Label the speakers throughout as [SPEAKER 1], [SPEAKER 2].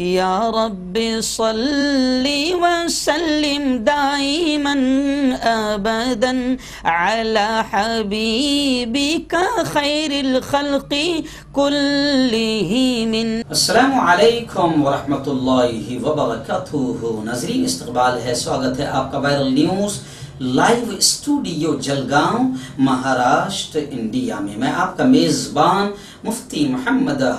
[SPEAKER 1] يا رب صل وسلم دائما ابدا على حبيبك خير الخلق كلهم.
[SPEAKER 2] السلام عليكم ورحمة الله وبركاته. نظري استقبال ہے. سواگت ہے آپ کا viral news live Jalgaon Maharashtra India میں. میں آپ کا میزبان مفتی محمد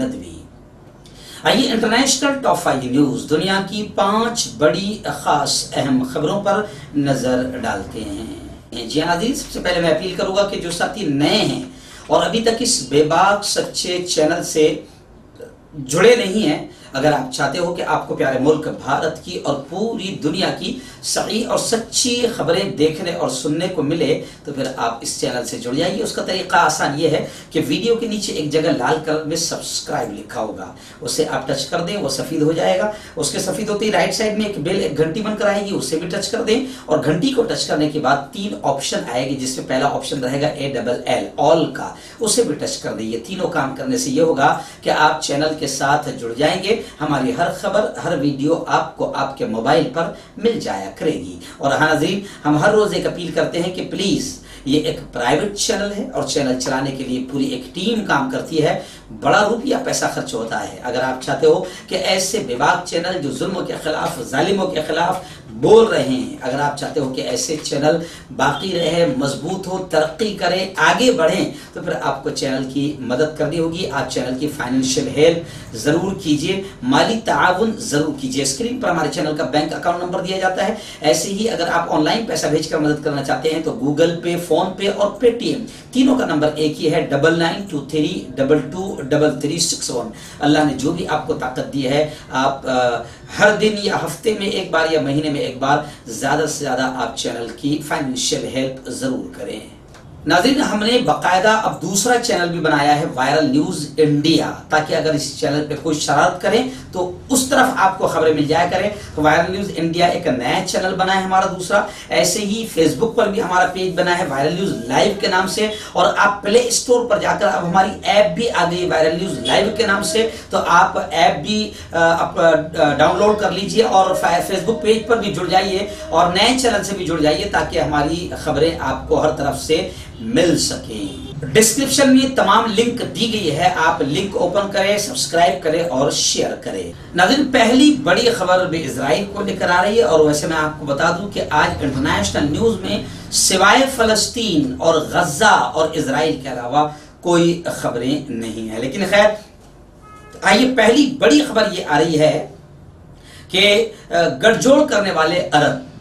[SPEAKER 2] ندوی. آئیے انٹرنیشنل ٹاپ فائیو نیوز دنیا کی پانچ بڑی خاص اہم خبروں پر نظر ڈالتے ہیں۔ جی ہاں ناظرین سب سے پہلے میں اپیل کروں گا کہ جو ساتھی نئے ہیں اور ابھی تک اس بے باک سچے چینل سے جڑے نہیں ہیں اگر آپ چاہتے ہو کہ آپ کو پیارے ملک بھارت کی اور پوری دنیا کی صحیح اور سچی خبریں دیکھنے اور سننے کو ملے، تو پھر آپ اس چینل سے جڑ جائیے۔ اس کا طریقہ آسان یہ ہے کہ ویڈیو کے نیچے ایک جگہ لال کلر میں سبسکرائب لکھا ہوگا۔ اسے آپ ٹچ کر دیں، وہ سفید ہو جائے گا۔ اس کے سفید ہوتے ہی رائٹ سائڈ میں ایک بیل ایک گھنٹی بن کر آئے گی، اسے بھی ٹچ کر دیں۔ اور گھنٹی کو ٹچ کرنے کے بعد تین آپشن آئے گی، جس میں پہلا آپشن رہے گا اے ڈبل ایل آل کا۔ اسے بھی ٹچ کر دیں۔ یہ تینوں کام کرنے سے یہ ہوگا کہ آپ چینل کے ساتھ جڑ جائیں گے۔ ہماری ہر خبر، ہر ویڈیو آپ کو آپ کے موبائل پر مل جایا کرے گی۔ اور ہاں حاضرین ہم ہر روز ایک اپیل کرتے ہیں کہ پلیز، یہ ایک پرائیویٹ چینل ہے اور چینل چلانے کے لیے پوری ایک ٹیم کام کرتی ہے۔ بڑا روپیہ پیسہ خرچ ہوتا ہے۔ اگر آپ چاہتے ہو کہ ایسے بیواق چینل جو ظلموں کے خلاف، ظالموں کے خلاف بول رہے ہیں۔ اگر آپ چاہتے ہو کہ ایسے چینل باقی رہے، مضبوط ہو، ترقی کرے، آگے بڑھیں، تو پھر آپ کو چینل کی مدد کرنی ہوگی۔ آپ چینل کی فائنینشیل ہیلپ ضرور کیجیے۔ مالی تعاون ضرور کیجیے۔ اسکرین پر ہمارے چینل کا بینک اکاؤنٹ نمبر دیا جاتا ہے۔ ایسے ہی اگر آپ آن لائن پیسہ بھیج کر مدد کرنا چاہتے ہیں، تو گوگل پے، فون پے اور پے ٹی ایم تینوں کا نمبر ایک ہی ہے۔ Double nine two three double two double three six one. اللہ نے جو بھی آپ کو طاقت دی ہے، آپ ہر دن یا ہفتے میں ایک بار یا مہینے میں ایک بار زیادہ سے زیادہ آپ چینل کی فائنینشیل ہیلپ ضرور کریں۔ ناظرین، ہم نے باقاعدہ اب دوسرا چینل بھی بنایا ہے وائرل نیوز انڈیا، تاکہ اگر اس چینل پہ کوئی شرارت کریں تو اس طرف آپ کو خبریں مل جایا کریں۔ تو وائرل نیوز انڈیا ایک نیا چینل بنا ہے ہمارا دوسرا۔ ایسے ہی فیس بک پر بھی ہمارا پیج بنا ہے وائرل نیوز لائیو کے نام سے۔ اور آپ پلے اسٹور پر جا کر اب ہماری ایپ بھی آ گئی وائرل نیوز لائیو کے نام سے۔ تو آپ ایپ بھی ڈاؤن لوڈ کر لیجیے اور فیس بک پیج پر بھی جڑ جائیے اور نئے چینل سے بھی جڑ جائیے تاکہ ہماری خبریں آپ کو ہر طرف سے مل سکیں۔ ڈسکرپشن میں تمام لنک دی گئی ہے۔ آپ لنک اوپن کریں سبسکرائب کریں اور شیئر کریں۔ ناظرین، پہلی بڑی خبر بھی اسرائیل کو لے کر آ رہی ہے اور ویسے میں آپ کو بتا دوں کہ آج انٹرنیشنل نیوز میں سوائے فلسطین اور غزہ اور اسرائیل کے علاوہ کوئی خبریں نہیں ہیں۔ لیکن خیر، آئیے پہلی بڑی خبر یہ آ رہی ہے کہ گڑ جوڑ کرنے والے عرب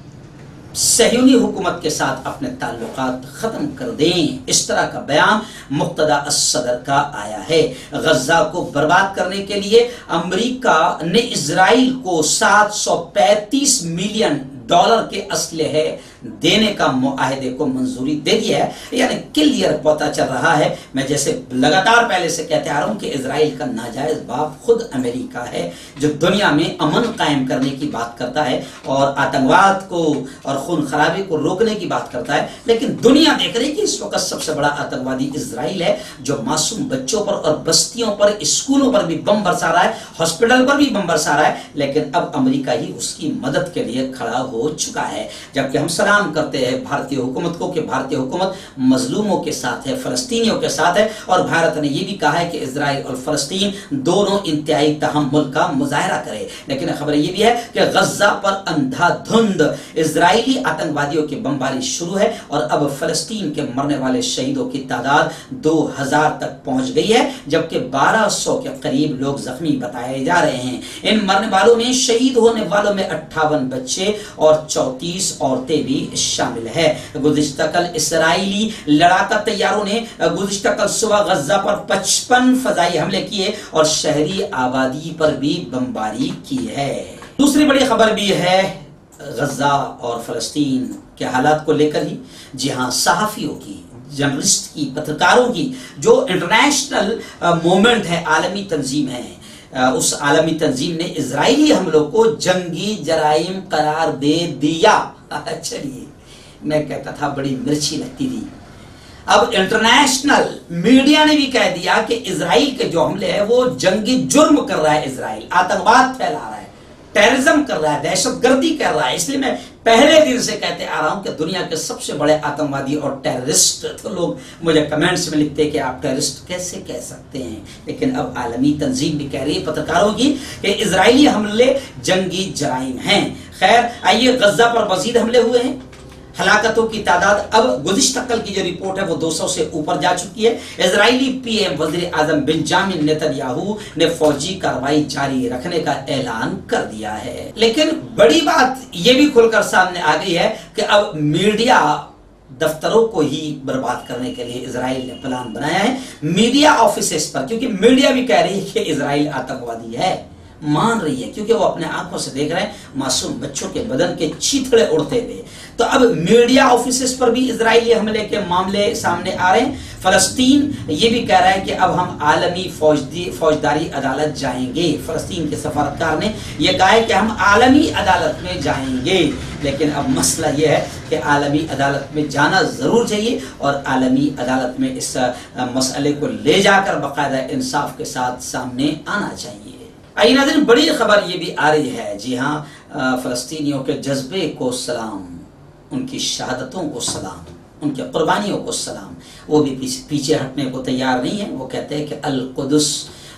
[SPEAKER 2] سہیونی حکومت کے ساتھ اپنے تعلقات ختم کر دیں۔ اس طرح کا بیان مقتدہ الصدر کا آیا ہے۔ غزہ کو برباد کرنے کے لیے امریکہ نے اسرائیل کو سات سو پینتیس ملین ڈالر کے اسلحے دینے کا معاہدے کو منظوری دے دیا ہے یعنی کلیئر پتہ چل رہا ہے۔ میں جیسے لگاتار پہلے سے کہتے آ رہا ہوں کہ اسرائیل کا ناجائز باپ خود امریکہ ہے، جو دنیا میں امن قائم کرنے کی بات کرتا ہے اور آتنگواد کو اور خون خرابی کو روکنے کی بات کرتا ہے۔ لیکن دنیا دیکھ رہی کہ اس وقت سب سے بڑا آتنگوادی اسرائیل ہے، جو معصوم بچوں پر اور بستیوں پر، اسکولوں پر بھی بم برسا رہا ہے، ہاسپٹل پر بھی بم برسا رہا ہے۔ لیکن اب امریکہ ہی اس کی مدد کے لیے کھڑا ہو چکا ہے۔ جبکہ ہم سلام کرتے ہیں بھارتی حکومت کو کہ بھارتی حکومت مظلوموں کے ساتھ ہے، فلسطینیوں کے ساتھ ہے۔ اور بھارت نے یہ بھی کہا ہے کہ اسرائیل اور فلسطین دونوں انتہائی تحمل کا مظاہرہ کرے۔ لیکن خبر یہ بھی ہے کہ غزہ پر اندھا دھند اسرائیلی آتنکوادیوں کی بمباری شروع ہے اور اب فلسطین کے مرنے والے شہیدوں کی تعداد دو ہزار تک پہنچ گئی ہے، جبکہ بارہ سو کے قریب لوگ زخمی بتائے جا رہے ہیں۔ ان مرنے والوں میں شہید ہونے والوں میں اٹھاون بچے اور چوتیس عورتیں بھی شامل ہے۔ گزشتہ کل اسرائیلی لڑاکا تیاروں نے گزشتہ کل صبح غزہ پر پچپن فضائی حملے کیے اور شہری آبادی پر بھی بمباری کی ہے۔ دوسری بڑی خبر بھی ہے، غزہ اور فلسطین کے حالات کو لے کر ہی جی ہاں صحافیوں کی، جرنلسٹ کی، پترکاروں کی جو انٹرنیشنل مومنٹ ہے، عالمی تنظیم ہے، اس عالمی تنظیم نے اسرائیلی حملوں کو جنگی جرائم قرار دے دیا۔ چلیے، میں کہتا تھا، بڑی مرچی لگتی تھی۔ اب انٹرنیشنل میڈیا نے بھی کہہ دیا کہ اسرائیل کے جو حملے ہیں، وہ جنگی جرم کر رہا ہے اسرائیل، آتنکواد پھیلا رہا ہے ٹیرزم کر رہا ہے، دہشت گردی کر رہا ہے۔ اس لیے میں پہلے دن سے کہتے آ رہا ہوں کہ دنیا کے سب سے بڑے آتنکوادی اور ٹیررسٹ تو لوگ مجھے کمنٹس میں لکھتے کہ آپ ٹیررسٹ کیسے کہہ سکتے ہیں؟ لیکن اب عالمی تنظیم بھی کہہ رہی ہے پترکاروں کی کہ اسرائیلی حملے جنگی جرائم ہیں۔ خیر، آئیے غزہ پر مزید حملے ہوئے ہیں۔ ہلاکتوں کی تعداد اب گزشتہ کل کی جو رپورٹ ہے وہ دو سو سے اوپر جا چکی ہے۔ اسرائیلی پی ایم وزیر اعظم بنجامن نیتنیاہو نے فوجی کاروائی جاری رکھنے کا اعلان کر دیا ہے۔ لیکن بڑی بات یہ بھی کھل کر سامنے آ گئی ہے کہ اب میڈیا دفتروں کو ہی برباد کرنے کے لیے اسرائیل نے پلان بنایا ہے۔ میڈیا آفیسز پر، کیونکہ میڈیا بھی کہہ رہی ہے کہ اسرائیل آتنکوادی ہے۔ مان رہی ہے کیونکہ وہ اپنے آنکھوں سے دیکھ رہے ہیں، معصوم بچوں کے بدن کے چیتڑے اڑتے ہوئے۔ تو اب میڈیا آفیسز پر بھی اسرائیلی حملے کے معاملے سامنے آ رہے ہیں۔ فلسطین یہ بھی کہہ رہا ہے کہ اب ہم عالمی فوجداری عدالت جائیں گے۔ فلسطین کے سفارتکار نے یہ کہا ہے کہ ہم عالمی عدالت میں جائیں گے۔ لیکن اب مسئلہ یہ ہے کہ عالمی عدالت میں جانا ضرور چاہیے اور عالمی عدالت میں اس مسئلے کو لے جا کر باقاعدہ انصاف کے ساتھ سامنے آنا چاہیے۔ آئی ناظرین، بڑی خبر یہ بھی آ رہی ہے۔ جی ہاں فلسطینیوں کے جذبے کو سلام، ان کی شہادتوں کو سلام، ان کے قربانیوں کو سلام۔ وہ بھی پیچھے ہٹنے کو تیار نہیں ہے وہ کہتے ہیں کہ القدس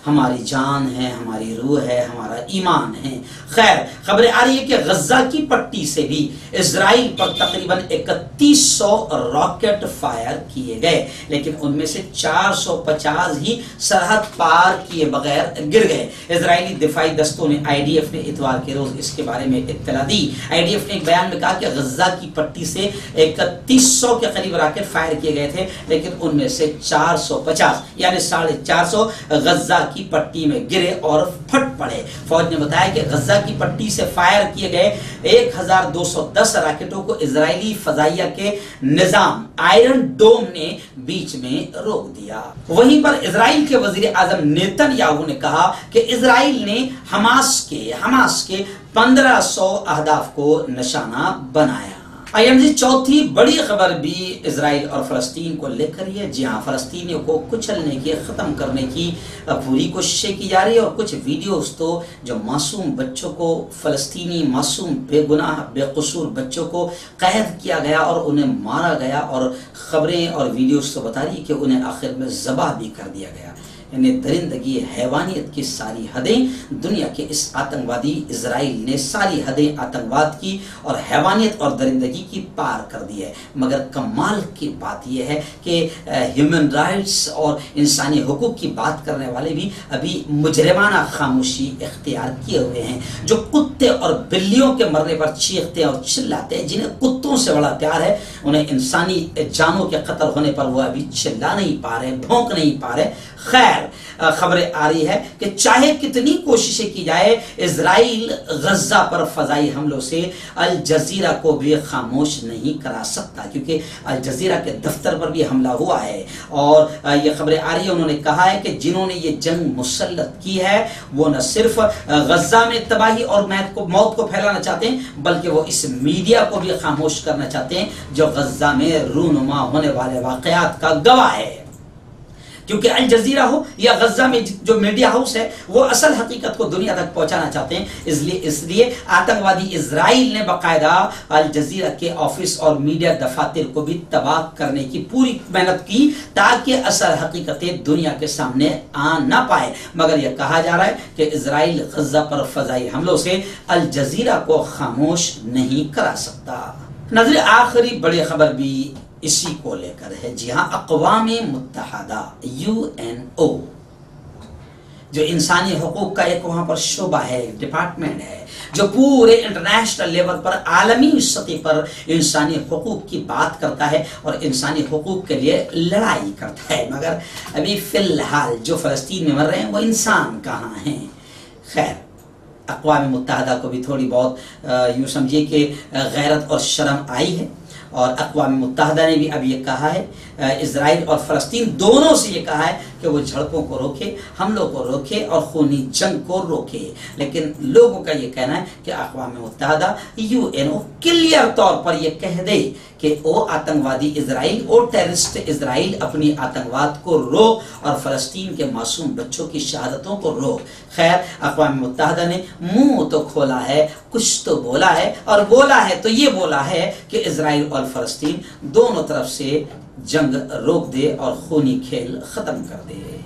[SPEAKER 2] ہماری جان ہے، ہماری روح ہے، ہمارا ایمان ہے۔ خیر خبریں آ رہی ہے کہ غزہ کی پٹی سے بھی اسرائیل پر تقریباً اکتیس سو راکٹ فائر کیے گئے، لیکن ان میں سے چار سو پچاس ہی سرحد پار کیے بغیر گر گئے۔ اسرائیلی دفاعی دستوں نے آئی ڈی ایف نے اتوار کے روز اس کے بارے میں اطلاع دی۔ آئی ڈی ایف نے ایک بیان میں کہا کہ غزہ کی پٹی سے اکتیس سو کے قریب راکٹ فائر کیے گئے تھے، لیکن ان میں سے چار سو پچاس یعنی ساڑھے چار سو غزہ کی پٹی میں گرے اور پھٹ پڑے۔ فوج نے بتایا کہ غزہ کی پٹی سے فائر کیے گئے ایک ہزار دو سو دس راکٹوں کو اسرائیلی فضائیہ کے نظام آئرن ڈوم نے بیچ میں روک دیا۔ وہیں پر اسرائیل کے وزیر اعظم نیتن یاہو نے کہا کہ اسرائیل نے حماس کے حماس کے پندرہ سو اہداف کو نشانہ بنایا۔ آئی ایم جی چوتھی بڑی خبر بھی اسرائیل اور فلسطین کو لے کر ہے۔ جی ہاں فلسطینیوں کو کچلنے کی، ختم کرنے کی پوری کوششیں کی جا رہی ہے اور کچھ ویڈیوز تو جو معصوم بچوں کو فلسطینی معصوم بے گناہ، بے قصور بچوں کو قید کیا گیا اور انہیں مارا گیا اور خبریں اور ویڈیوز تو بتا رہی کہ انہیں آخر میں ذبح بھی کر دیا گیا۔ یعنی درندگی حیوانیت کی ساری حدیں، دنیا کے اس آتنگوادی اسرائیل نے ساری حدیں آتنگواد کی اور حیوانیت اور درندگی کی پار کر دی ہے۔ مگر کمال کی بات یہ ہے کہ ہیومن رائٹس اور انسانی حقوق کی بات کرنے والے بھی ابھی مجرمانہ خاموشی اختیار کیے ہوئے ہیں۔ جو کتے اور بلیوں کے مرنے پر چیختے اور چلاتے ہیں، جنہیں کتوں سے بڑا پیار ہے، انہیں انسانی جانوں کے قتل ہونے پر وہ ابھی چلا نہیں پا رہے، بھونک نہیں پا رہے۔ خیر خبریں آ رہی ہے کہ چاہے کتنی کوششیں کی جائے، اسرائیل غزہ پر فضائی حملوں سے الجزیرہ کو بھی خاموش نہیں کرا سکتا، کیونکہ الجزیرہ کے دفتر پر بھی حملہ ہوا ہے۔ اور یہ خبریں آ رہی ہیں انہوں نے کہا ہے کہ جنہوں نے یہ جنگ مسلط کی ہے، وہ نہ صرف غزہ میں تباہی اور موت کو پھیلانا چاہتے ہیں، بلکہ وہ اس میڈیا کو بھی خاموش کرنا چاہتے ہیں، جو غزہ میں رونما ہونے والے واقعات کا گواہ ہے۔ کیونکہ الجزیرہ ہو یا غزہ میں جو میڈیا ہاؤس ہے، وہ اصل حقیقت کو دنیا تک پہنچانا چاہتے ہیں۔ اس لیے اس لیے آتنکوادی اسرائیل نے باقاعدہ الجزیرہ کے آفس اور میڈیا دفاتر کو بھی تباہ کرنے کی پوری محنت کی تاکہ اصل حقیقتیں دنیا کے سامنے آ نہ پائے۔ مگر یہ کہا جا رہا ہے کہ اسرائیل غزہ پر فضائی حملوں سے الجزیرہ کو خاموش نہیں کرا سکتا۔ نظر آخری بڑی خبر بھی اسی کو لے کر ہے۔ جی ہاں اقوام متحدہ، یو این او، جو انسانی حقوق کا ایک وہاں پر شعبہ ہے ڈپارٹمنٹ ہے، جو پورے انٹرنیشنل لیول پر، عالمی سطح پر انسانی حقوق کی بات کرتا ہے اور انسانی حقوق کے لیے لڑائی کرتا ہے۔ مگر ابھی فی الحال جو فلسطین میں مر رہے ہیں، وہ انسان کہاں ہیں؟ خیر، اقوام متحدہ کو بھی تھوڑی بہت یوں سمجھیے کہ غیرت اور شرم آئی ہے۔ اور اقوام متحدہ نے بھی اب یہ کہا ہے اسرائیل اور فلسطین دونوں سے یہ کہا ہے کہ وہ جھڑپوں کو روکے، حملوں کو روکے اور خونی جنگ کو روکے۔ لیکن لوگوں کا یہ کہنا ہے کہ اقوام متحدہ، یو این او کلیئر طور پر یہ کہہ دے کہ او آتنگوادی اسرائیل اور ٹیررسٹ اسرائیل اپنی آتنگواد کو روک اور فلسطین کے معصوم بچوں کی شہادتوں کو روک۔ خیر، اقوام متحدہ نے منہ تو کھولا ہے، کچھ تو بولا ہے اور بولا ہے تو یہ بولا ہے کہ اسرائیل اور اور فلسطین دونوں طرف سے جنگ روک دے اور خونی کھیل ختم کر دے۔